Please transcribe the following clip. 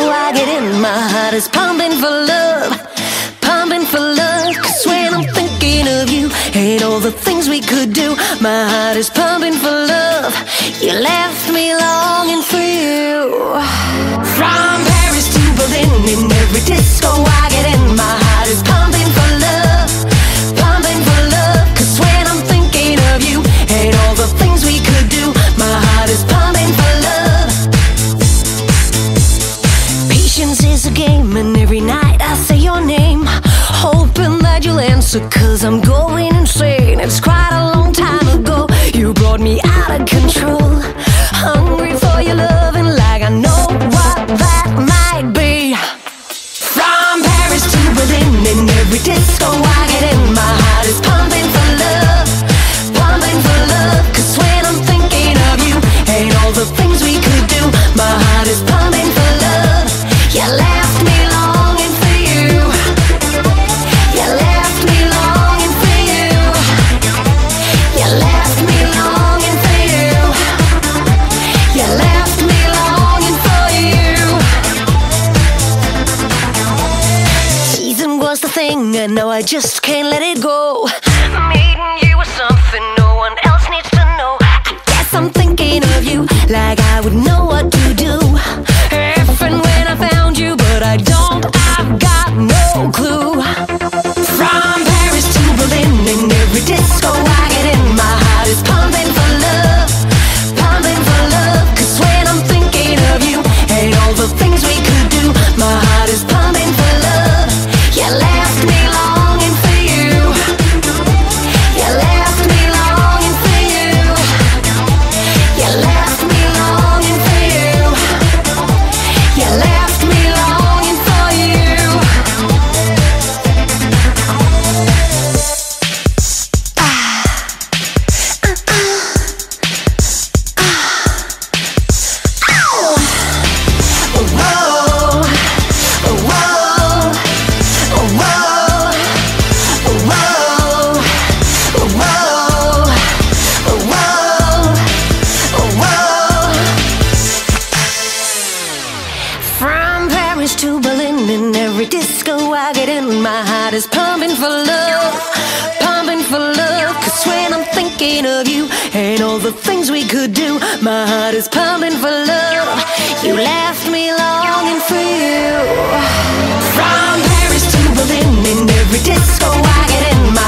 I get in. My heart is pumping for love, pumping for love. Cause when I'm thinking of you and all the things we could do, my heart is pumping for love. You left me longing for you. From Paris to Berlin, in every disco I that. Cause I'm going insane. It's quite a long time ago. You brought me out I just can't let it go. Meeting you was something no one else needs to know. I guess I'm thinking of you like to Berlin, in every disco I get in, my heart is pumping for love, pumping for love. Cause when I'm thinking of you and all the things we could do, my heart is pumping for love. You left me longing for you. From Paris to Berlin, in every disco I get in, my